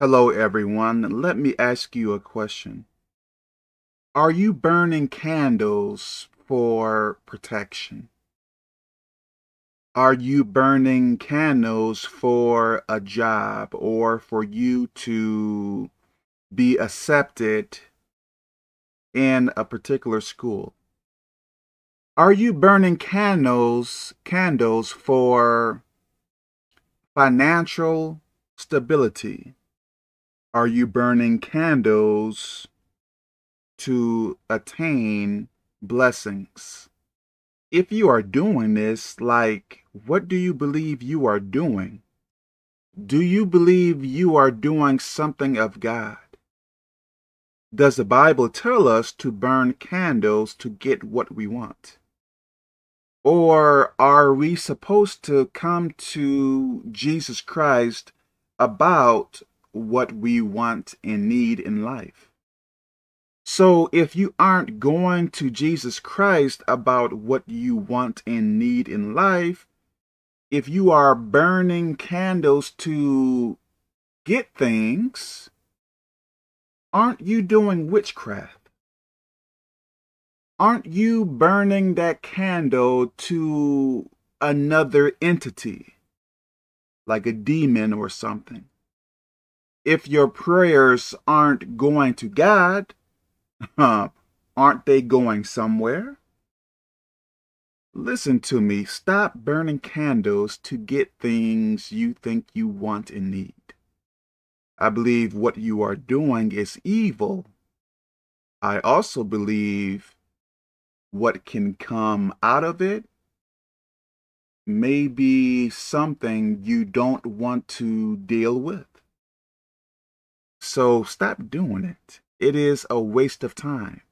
Hello, everyone. Let me ask you a question. Are you burning candles for protection? Are you burning candles for a job or for you to be accepted in a particular school? Are you burning candles candles for financial stability? Are you burning candles to attain blessings? If you are doing this, like, what do you believe you are doing? Do you believe you are doing something of God? Does the Bible tell us to burn candles to get what we want? Or are we supposed to come to Jesus Christ about what we want and need in life. So if you aren't going to Jesus Christ about what you want and need in life, if you are burning candles to get things, aren't you doing witchcraft? Aren't you burning that candle to another entity, like a demon or something? If your prayers aren't going to God, uh, aren't they going somewhere? Listen to me. Stop burning candles to get things you think you want and need. I believe what you are doing is evil. I also believe what can come out of it may be something you don't want to deal with. So stop doing it. It is a waste of time.